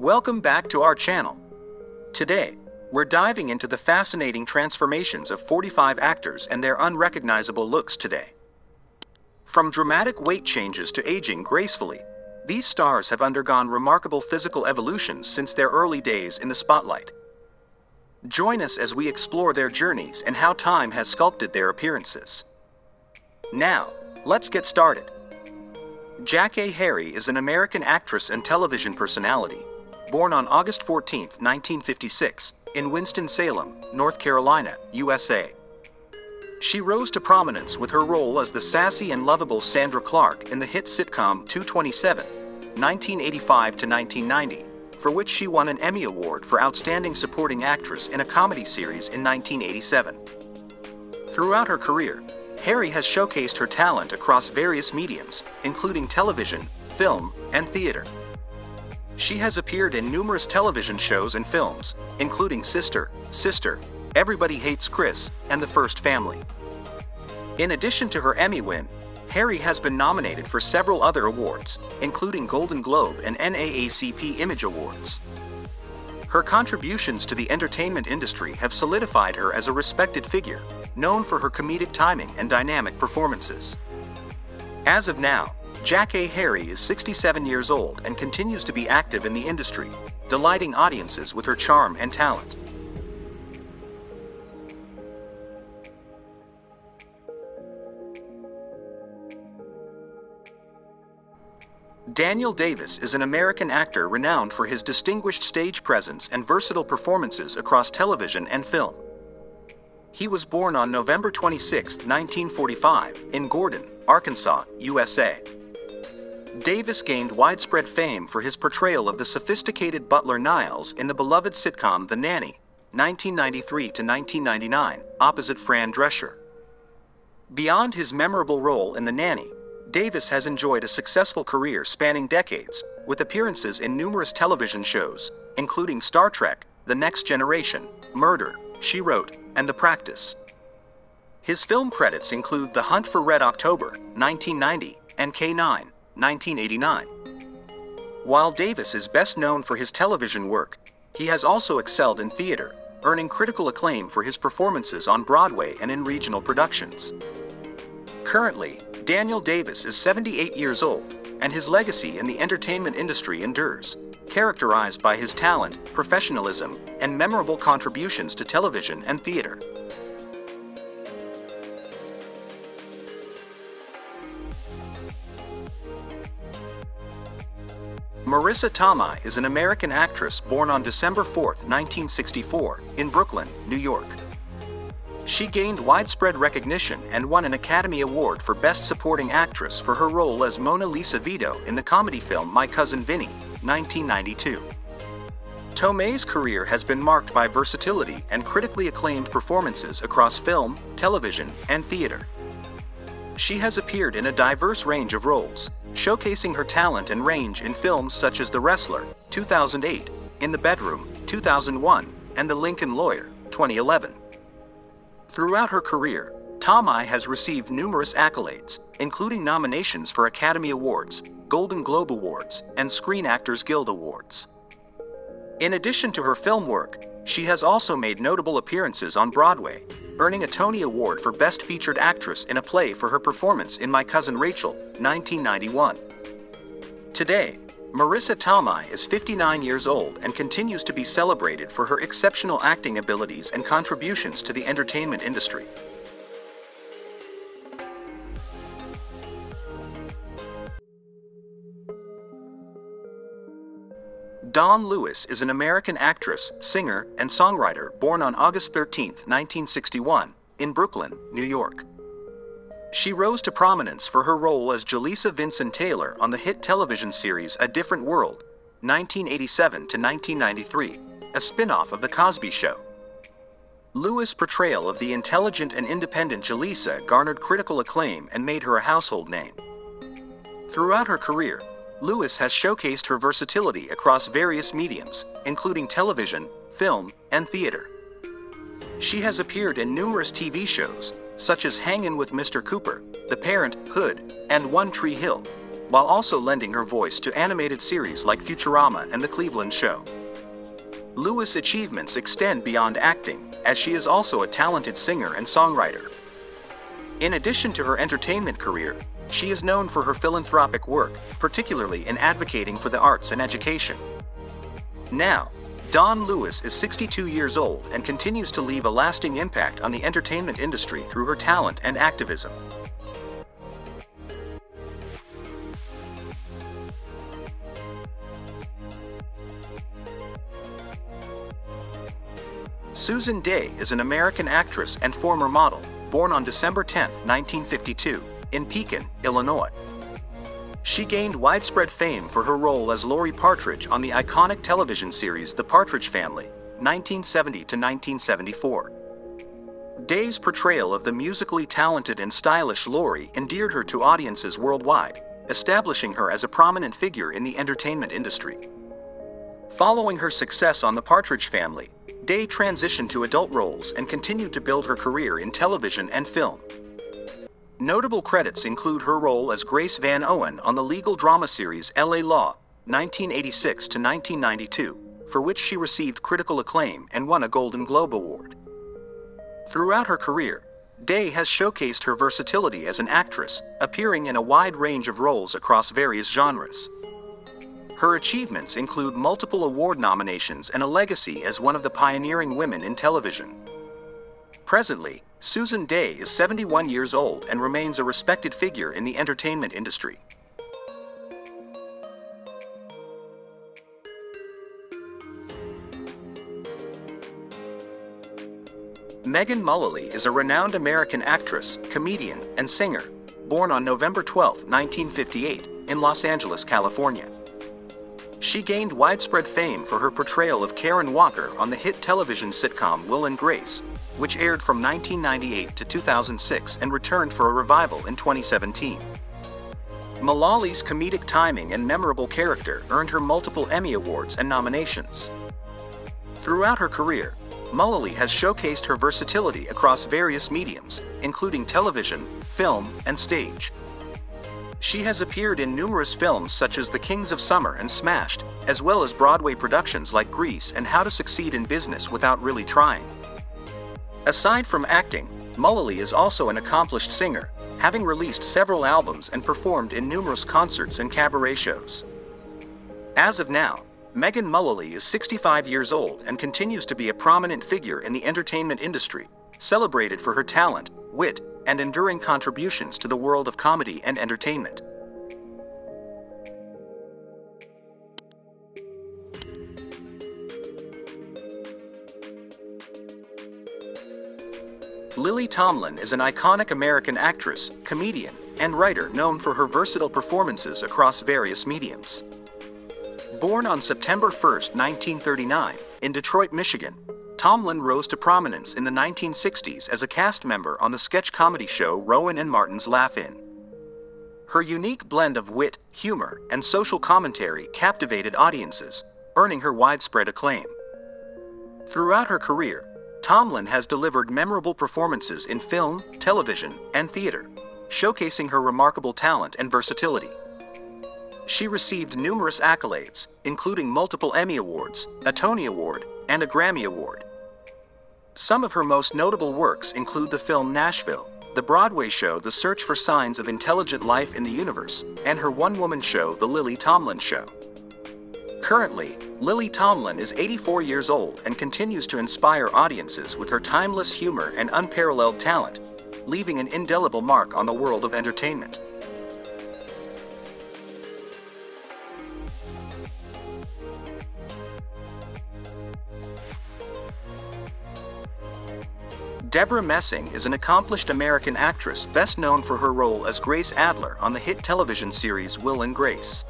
Welcome back to our channel. Today, we're diving into the fascinating transformations of 45 actors and their unrecognizable looks today. From dramatic weight changes to aging gracefully, these stars have undergone remarkable physical evolutions since their early days in the spotlight. Join us as we explore their journeys and how time has sculpted their appearances. Now, let's get started. Jackée Harry is an American actress and television personality, born on August 14, 1956, in Winston-Salem, North Carolina, USA. She rose to prominence with her role as the sassy and lovable Sandra Clark in the hit sitcom 227, 1985 to 1990, for which she won an Emmy Award for Outstanding Supporting Actress in a Comedy Series in 1987. Throughout her career, Harry has showcased her talent across various mediums, including television, film, and theater. She has appeared in numerous television shows and films, including Sister, Sister, Everybody Hates Chris, and The First Family. In addition to her Emmy win, Harry has been nominated for several other awards, including Golden Globe and NAACP Image Awards. Her contributions to the entertainment industry have solidified her as a respected figure, known for her comedic timing and dynamic performances. As of now, Jackée Harry is 67 years old and continues to be active in the industry, delighting audiences with her charm and talent. Daniel Davis is an American actor renowned for his distinguished stage presence and versatile performances across television and film. He was born on November 26, 1945, in Gurdon, Arkansas, USA. Davis gained widespread fame for his portrayal of the sophisticated butler Niles in the beloved sitcom The Nanny, 1993 to 1999, opposite Fran Drescher. Beyond his memorable role in The Nanny, Davis has enjoyed a successful career spanning decades, with appearances in numerous television shows, including Star Trek, The Next Generation, Murder, She Wrote, and The Practice. His film credits include The Hunt for Red October, 1990, and K9, 1989. While Davis is best known for his television work, he has also excelled in theater, earning critical acclaim for his performances on Broadway and in regional productions. Currently, Daniel Davis is 78 years old, and his legacy in the entertainment industry endures, characterized by his talent, professionalism, and memorable contributions to television and theater. Marisa Tomei is an American actress born on December 4, 1964, in Brooklyn, New York. She gained widespread recognition and won an Academy Award for Best Supporting Actress for her role as Mona Lisa Vito in the comedy film My Cousin Vinny, 1992. Tomei's career has been marked by versatility and critically acclaimed performances across film, television, and theater. She has appeared in a diverse range of roles, showcasing her talent and range in films such as The Wrestler, 2008, In the Bedroom, 2001, and The Lincoln Lawyer, 2011. Throughout her career, Tomei has received numerous accolades, including nominations for Academy Awards, Golden Globe Awards, and Screen Actors Guild Awards. In addition to her film work, she has also made notable appearances on Broadway, earning a Tony Award for Best Featured Actress in a Play for her performance in My Cousin Rachel, 1991. Today, Marisa Tomei is 59 years old and continues to be celebrated for her exceptional acting abilities and contributions to the entertainment industry. Dawnn Lewis is an American actress, singer, and songwriter born on August 13, 1961, in Brooklyn, New York. She rose to prominence for her role as Jaleesa Vincent Taylor on the hit television series A Different World, 1987 to 1993, a spin-off of The Cosby Show. Lewis' portrayal of the intelligent and independent Jaleesa garnered critical acclaim and made her a household name. Throughout her career, Lewis has showcased her versatility across various mediums, including television, film, and theater. She has appeared in numerous TV shows, such as Hangin' with Mr. Cooper, The Parent 'Hood, and One Tree Hill, while also lending her voice to animated series like Futurama and The Cleveland Show. Lewis' achievements extend beyond acting, as she is also a talented singer and songwriter. In addition to her entertainment career, she is known for her philanthropic work, particularly in advocating for the arts and education. Now, Dawnn Lewis is 62 years old and continues to leave a lasting impact on the entertainment industry through her talent and activism. Susan Dey is an American actress and former model, born on December 10, 1952, in Pekin, Illinois. She gained widespread fame for her role as Laurie Partridge on the iconic television series The Partridge Family, 1970 to 1974. Dey's portrayal of the musically talented and stylish Laurie endeared her to audiences worldwide, establishing her as a prominent figure in the entertainment industry. Following her success on The Partridge Family, Day transitioned to adult roles and continued to build her career in television and film. Notable credits include her role as Grace Van Owen on the legal drama series LA Law, 1986 to 1992, for which she received critical acclaim and won a Golden Globe Award. Throughout her career, Dey has showcased her versatility as an actress, appearing in a wide range of roles across various genres. Her achievements include multiple award nominations and a legacy as one of the pioneering women in television. Presently, Susan Dey is 71 years old and remains a respected figure in the entertainment industry. Megan Mullally is a renowned American actress, comedian, and singer, born on November 12, 1958, in Los Angeles, California. She gained widespread fame for her portrayal of Karen Walker on the hit television sitcom Will and Grace, which aired from 1998 to 2006 and returned for a revival in 2017. Mullally's comedic timing and memorable character earned her multiple Emmy Awards and nominations. Throughout her career, Mullally has showcased her versatility across various mediums, including television, film, and stage. She has appeared in numerous films such as The Kings of Summer and Smashed, as well as Broadway productions like Grease and How to Succeed in Business Without Really Trying. Aside from acting, Mullally is also an accomplished singer, having released several albums and performed in numerous concerts and cabaret shows. As of now, Megan Mullally is 65 years old and continues to be a prominent figure in the entertainment industry, celebrated for her talent, wit, and enduring contributions to the world of comedy and entertainment. Lily Tomlin is an iconic American actress, comedian, and writer known for her versatile performances across various mediums. Born on September 1, 1939, in Detroit, Michigan, Tomlin rose to prominence in the 1960s as a cast member on the sketch comedy show Rowan and Martin's Laugh-In. Her unique blend of wit, humor, and social commentary captivated audiences, earning her widespread acclaim. Throughout her career, Tomlin has delivered memorable performances in film, television, and theater, showcasing her remarkable talent and versatility. She received numerous accolades, including multiple Emmy Awards, a Tony Award, and a Grammy Award. Some of her most notable works include the film Nashville, the Broadway show The Search for Signs of Intelligent Life in the Universe, and her one woman show The Lily Tomlin Show. Currently, Lily Tomlin is 84 years old and continues to inspire audiences with her timeless humor and unparalleled talent, leaving an indelible mark on the world of entertainment. Debra Messing is an accomplished American actress best known for her role as Grace Adler on the hit television series Will and Grace.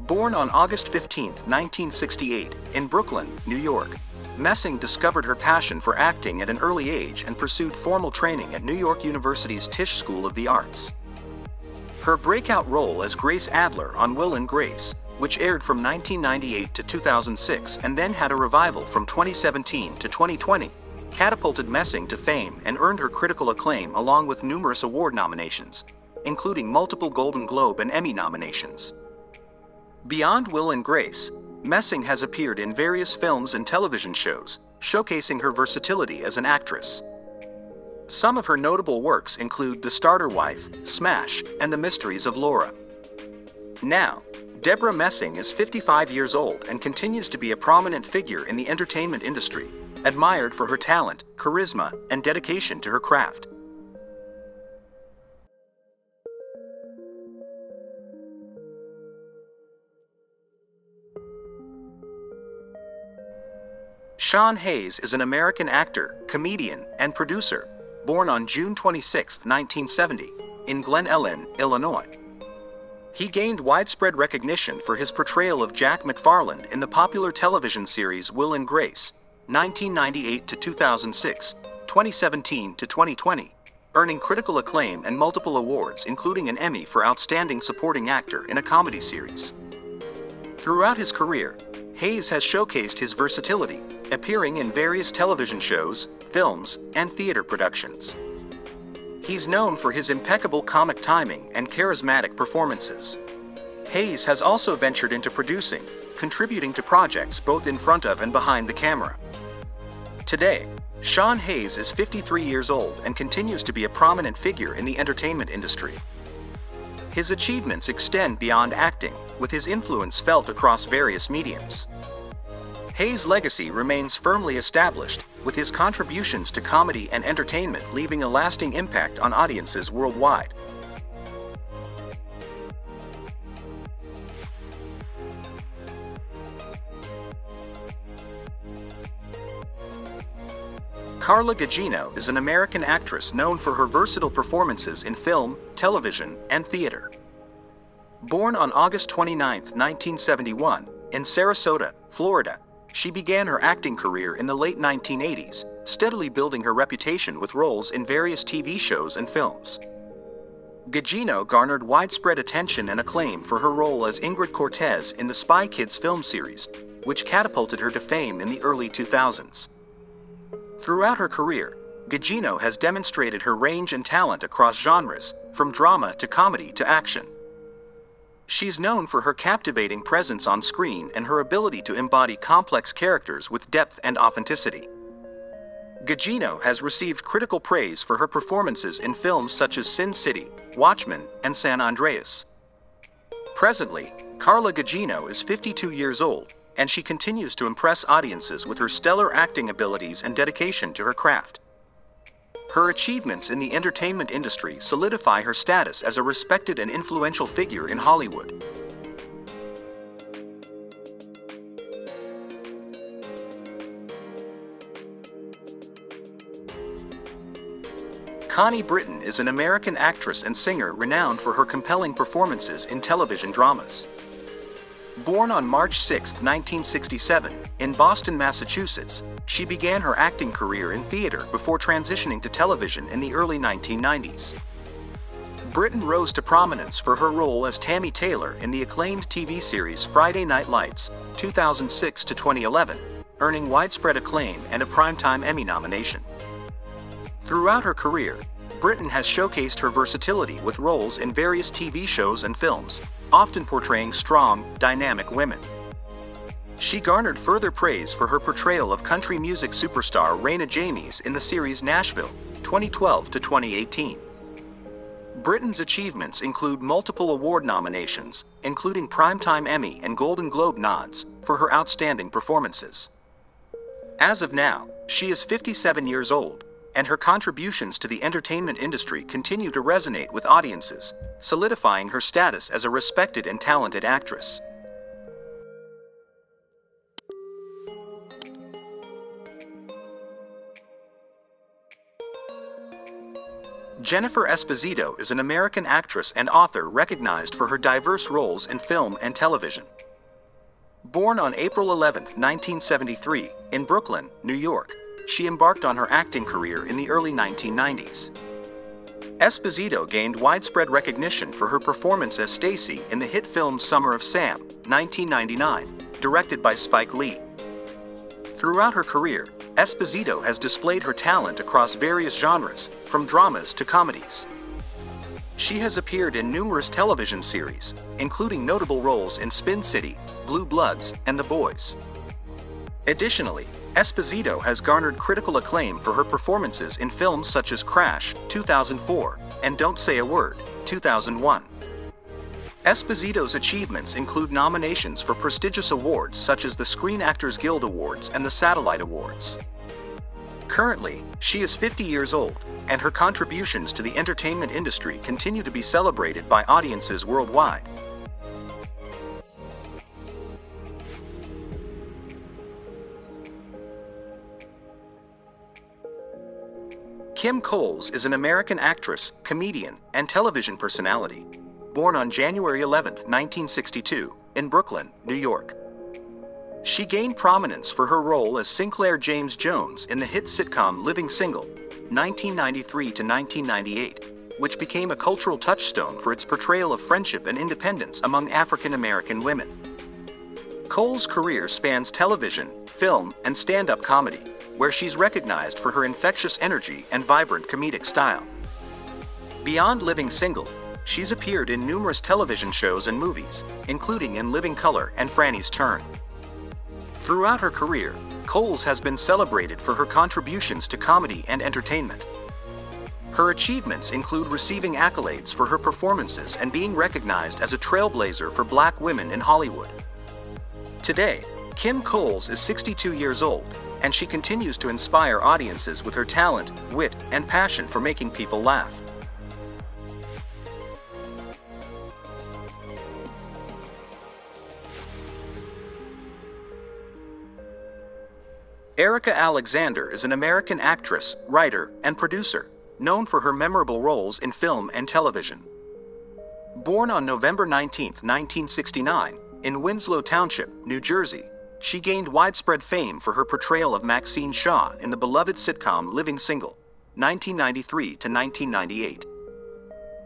Born on August 15, 1968, in Brooklyn, New York, Messing discovered her passion for acting at an early age and pursued formal training at New York University's Tisch School of the Arts. Her breakout role as Grace Adler on Will and Grace, which aired from 1998 to 2006 and then had a revival from 2017 to 2020, catapulted Messing to fame and earned her critical acclaim along with numerous award nominations. including multiple Golden Globe and Emmy nominations. Beyond Will and Grace, Messing has appeared in various films and television shows, showcasing her versatility as an actress. Some of her notable works include The Starter Wife, Smash, and The Mysteries of Laura. Now, Debra Messing is 55 years old and continues to be a prominent figure in the entertainment industry, admired for her talent, charisma, and dedication to her craft. Sean Hayes is an American actor, comedian, and producer, born on June 26, 1970, in Glen Ellyn, Illinois. He gained widespread recognition for his portrayal of Jack McFarland in the popular television series Will and Grace, 1998 to 2006, 2017 to 2020, earning critical acclaim and multiple awards, including an Emmy for Outstanding Supporting Actor in a Comedy Series. Throughout his career, Hayes has showcased his versatility, appearing in various television shows, films, and theater productions. He's known for his impeccable comic timing and charismatic performances. Hayes has also ventured into producing, contributing to projects both in front of and behind the camera. Today, Sean Hayes is 53 years old and continues to be a prominent figure in the entertainment industry. His achievements extend beyond acting, with his influence felt across various mediums. Hayes' legacy remains firmly established, with his contributions to comedy and entertainment leaving a lasting impact on audiences worldwide. Carla Gugino is an American actress known for her versatile performances in film, television, and theater. Born on August 29, 1971, in Sarasota, Florida, she began her acting career in the late 1980s, steadily building her reputation with roles in various TV shows and films. Gugino garnered widespread attention and acclaim for her role as Ingrid Cortez in the Spy Kids film series, which catapulted her to fame in the early 2000s. Throughout her career, Gugino has demonstrated her range and talent across genres, from drama to comedy to action. She's known for her captivating presence on screen and her ability to embody complex characters with depth and authenticity. Gugino has received critical praise for her performances in films such as Sin City, Watchmen, and San Andreas. Presently, Carla Gugino is 52 years old, and she continues to impress audiences with her stellar acting abilities and dedication to her craft. Her achievements in the entertainment industry solidify her status as a respected and influential figure in Hollywood. Connie Britton is an American actress and singer renowned for her compelling performances in television dramas. Born on March 6, 1967, in Boston, Massachusetts, she began her acting career in theater before transitioning to television in the early 1990s. Britton rose to prominence for her role as Tami Taylor in the acclaimed TV series Friday Night Lights, 2006 to 2011, earning widespread acclaim and a Primetime Emmy nomination. Throughout her career, Britton has showcased her versatility with roles in various TV shows and films, often portraying strong, dynamic women. She garnered further praise for her portrayal of country music superstar Rayna Jaymes in the series Nashville, 2012 to 2018. Britton's achievements include multiple award nominations, including Primetime Emmy and Golden Globe nods, for her outstanding performances. As of now, she is 57 years old, and her contributions to the entertainment industry continue to resonate with audiences, solidifying her status as a respected and talented actress. Jennifer Esposito is an American actress and author recognized for her diverse roles in film and television. Born on April 11, 1973, in Brooklyn, New York, she embarked on her acting career in the early 1990s. Esposito gained widespread recognition for her performance as Stacy in the hit film Summer of Sam, 1999, directed by Spike Lee. Throughout her career, Esposito has displayed her talent across various genres, from dramas to comedies. She has appeared in numerous television series, including notable roles in Spin City, Blue Bloods, and The Boys. Additionally, Esposito has garnered critical acclaim for her performances in films such as Crash, 2004, and Don't Say a Word, 2001. Esposito's achievements include nominations for prestigious awards such as the Screen Actors Guild Awards and the Satellite Awards. Currently, she is 50 years old, and her contributions to the entertainment industry continue to be celebrated by audiences worldwide. Kim Coles is an American actress, comedian, and television personality, born on January 11, 1962, in Brooklyn, New York. She gained prominence for her role as Synclaire James Jones in the hit sitcom Living Single, 1993 to 1998, which became a cultural touchstone for its portrayal of friendship and independence among African American women. Cole's career spans television, film, and stand up comedy, where she's recognized for her infectious energy and vibrant comedic style. Beyond Living Single, she's appeared in numerous television shows and movies, including in Living Color and Frannie's Turn. Throughout her career, Coles has been celebrated for her contributions to comedy and entertainment. Her achievements include receiving accolades for her performances and being recognized as a trailblazer for black women in Hollywood. Today, Kim Coles is 62 years old, and she continues to inspire audiences with her talent, wit, and passion for making people laugh. Erika Alexander is an American actress, writer, and producer, known for her memorable roles in film and television. Born on November 19, 1969, in Winslow Township, New Jersey, she gained widespread fame for her portrayal of Maxine Shaw in the beloved sitcom Living Single, 1993 to 1998.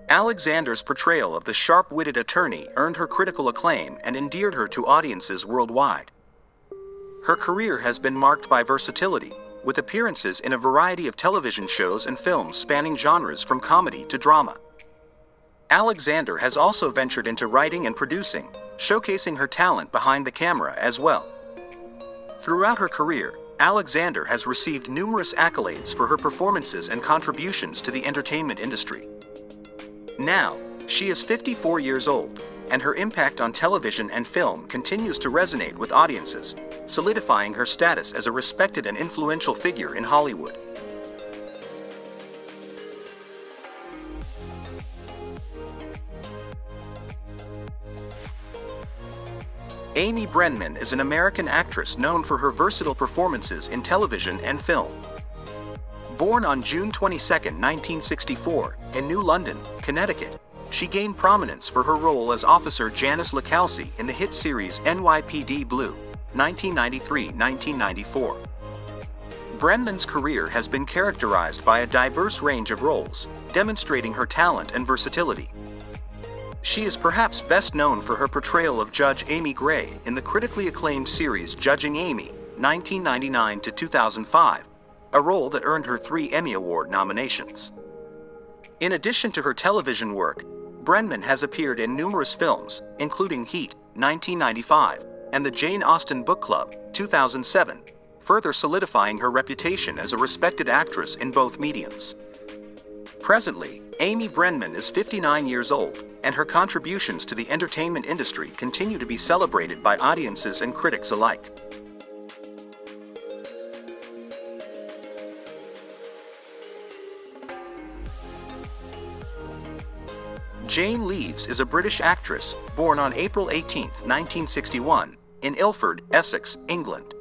Alexander's portrayal of the sharp witted attorney earned her critical acclaim and endeared her to audiences worldwide. Her career has been marked by versatility, with appearances in a variety of television shows and films spanning genres from comedy to drama. Alexander has also ventured into writing and producing, showcasing her talent behind the camera as well. Throughout her career, Alexander has received numerous accolades for her performances and contributions to the entertainment industry. Now, she is 54 years old, and her impact on television and film continues to resonate with audiences, solidifying her status as a respected and influential figure in Hollywood. Amy Brenneman is an American actress known for her versatile performances in television and film. Born on June 22, 1964, in New London, Connecticut, she gained prominence for her role as Officer Janice Licalsi in the hit series NYPD Blue, 1993-1994. Brenneman's career has been characterized by a diverse range of roles, demonstrating her talent and versatility. She is perhaps best known for her portrayal of Judge Amy Gray in the critically acclaimed series Judging Amy, 1999 to 2005, a role that earned her three Emmy Award nominations. In addition to her television work, Brenneman has appeared in numerous films, including Heat, 1995, and the Jane Austen Book Club, 2007, further solidifying her reputation as a respected actress in both mediums. Presently, Amy Brenneman is 59 years old, and her contributions to the entertainment industry continue to be celebrated by audiences and critics alike. Jane Leeves is a British actress born on April 18, 1961, in Ilford, Essex, England.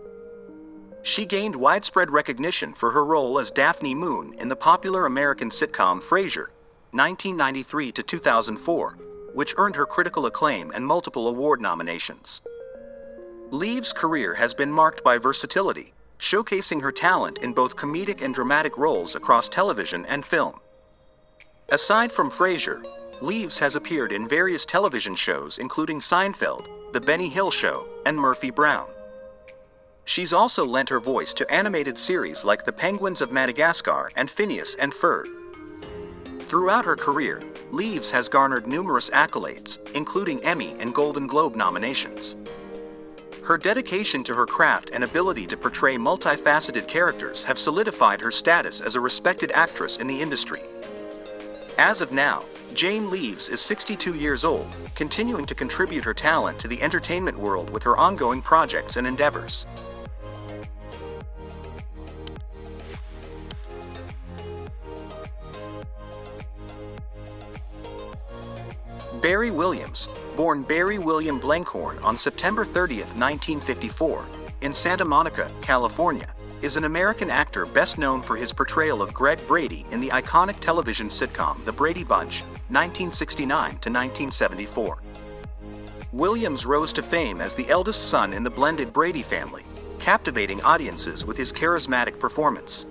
She gained widespread recognition for her role as Daphne Moon in the popular American sitcom Frasier, 1993 to 2004, which earned her critical acclaim and multiple award nominations. Leeves' career has been marked by versatility, showcasing her talent in both comedic and dramatic roles across television and film. Aside from Frasier, Leeves has appeared in various television shows including Seinfeld, The Benny Hill Show, and Murphy Brown. She's also lent her voice to animated series like The Penguins of Madagascar and Phineas and Ferb. Throughout her career, Leeves has garnered numerous accolades, including Emmy and Golden Globe nominations. Her dedication to her craft and ability to portray multifaceted characters have solidified her status as a respected actress in the industry. As of now, Jane Leeves is 62 years old, continuing to contribute her talent to the entertainment world with her ongoing projects and endeavors. Barry Williams, born Barry William Blenkhorn on September 30, 1954, in Santa Monica, California, is an American actor best known for his portrayal of Greg Brady in the iconic television sitcom The Brady Bunch, 1969 to 1974. Williams rose to fame as the eldest son in the blended Brady family, captivating audiences with his charismatic performance.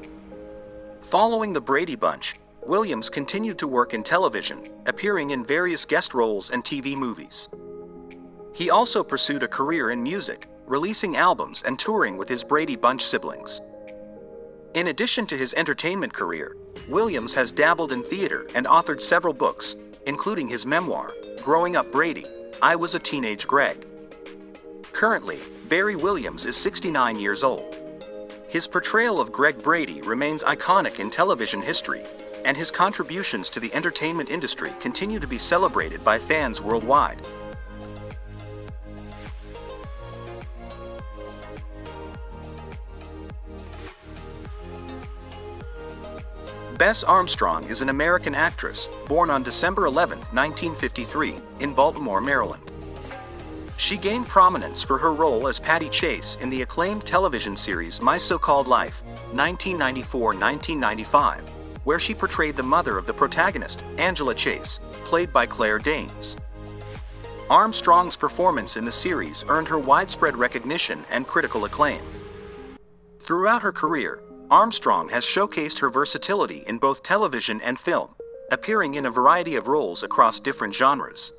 Following The Brady Bunch, Williams continued to work in television, appearing in various guest roles and TV movies. He also pursued a career in music, releasing albums and touring with his Brady Bunch siblings. In addition to his entertainment career, Williams has dabbled in theater and authored several books, including his memoir, Growing Up Brady I Was a Teenage Greg. Currently, Barry Williams is 69 years old. His portrayal of Greg Brady remains iconic in television history, and his contributions to the entertainment industry continue to be celebrated by fans worldwide. Bess Armstrong is an American actress, born on December 11, 1953, in Baltimore, Maryland. She gained prominence for her role as Patty Chase in the acclaimed television series My So-Called Life, 1994-1995, where she portrayed the mother of the protagonist, Angela Chase, played by Claire Danes. Armstrong's performance in the series earned her widespread recognition and critical acclaim. Throughout her career, Armstrong has showcased her versatility in both television and film, appearing in a variety of roles across different genres.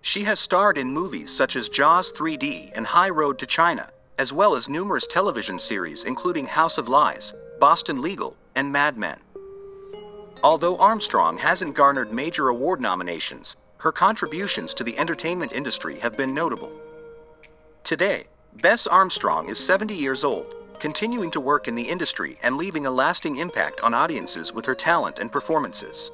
She has starred in movies such as Jaws 3D and High Road to China, as well as numerous television series including House of Lies, Boston Legal, and Mad Men. Although Armstrong hasn't garnered major award nominations, her contributions to the entertainment industry have been notable. Today, Bess Armstrong is 70 years old continuing to work in the industry and leaving a lasting impact on audiences with her talent and performances.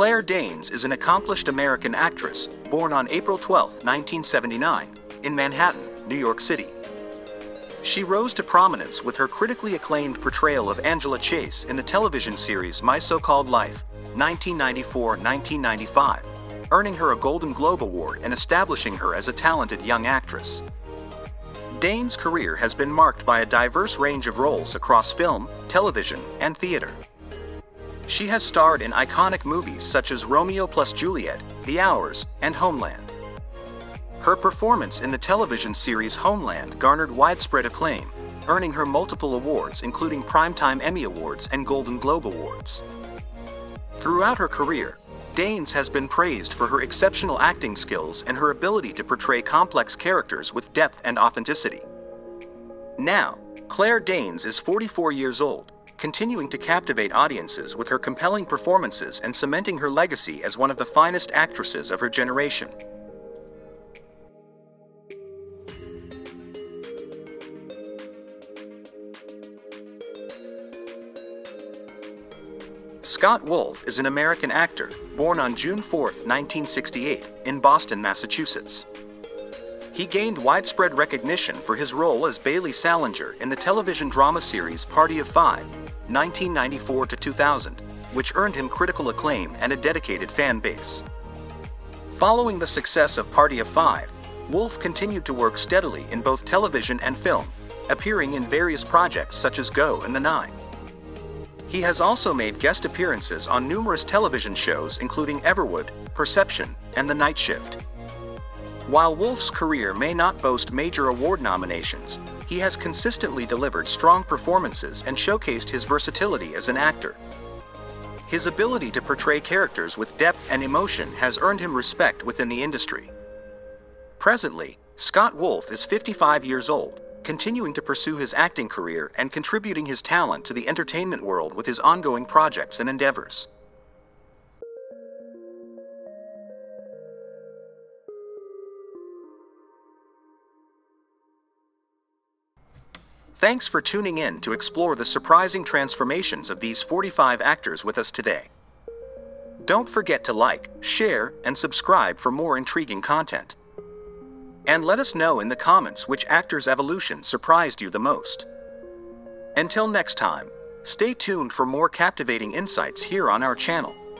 Claire Danes is an accomplished American actress born on April 12, 1979, in Manhattan, New York City. She rose to prominence with her critically acclaimed portrayal of Angela Chase in the television series My So-Called Life, 1994-1995, earning her a Golden Globe Award and establishing her as a talented young actress. Dane's career has been marked by a diverse range of roles across film, television, and theater. She has starred in iconic movies such as Romeo plus Juliet, The Hours, and Homeland. Her performance in the television series Homeland garnered widespread acclaim, earning her multiple awards including Primetime Emmy Awards and Golden Globe Awards. Throughout her career, Danes has been praised for her exceptional acting skills and her ability to portray complex characters with depth and authenticity. Now, Claire Danes is 44 years old, continuing to captivate audiences with her compelling performances and cementing her legacy as one of the finest actresses of her generation. Scott Wolf is an American actor, born on June 4, 1968, in Boston, Massachusetts. He gained widespread recognition for his role as Bailey Salinger in the television drama series Party of Five, 1994 to 2000, which earned him critical acclaim and a dedicated fan base. Following the success of Party of Five, Wolf continued to work steadily in both television and film, appearing in various projects such as Go and the Nine. He has also made guest appearances on numerous television shows including Everwood, Perception, and The Night Shift. While Wolf's career may not boast major award nominations, he has consistently delivered strong performances and showcased his versatility as an actor. His ability to portray characters with depth and emotion has earned him respect within the industry. Presently, Scott Wolf is 55 years old, continuing to pursue his acting career and contributing his talent to the entertainment world with his ongoing projects and endeavors. Thanks for tuning in to explore the surprising transformations of these 45 actors with us today. Don't forget to like, share, and subscribe for more intriguing content. And let us know in the comments which actor's evolution surprised you the most. Until next time, stay tuned for more captivating insights here on our channel.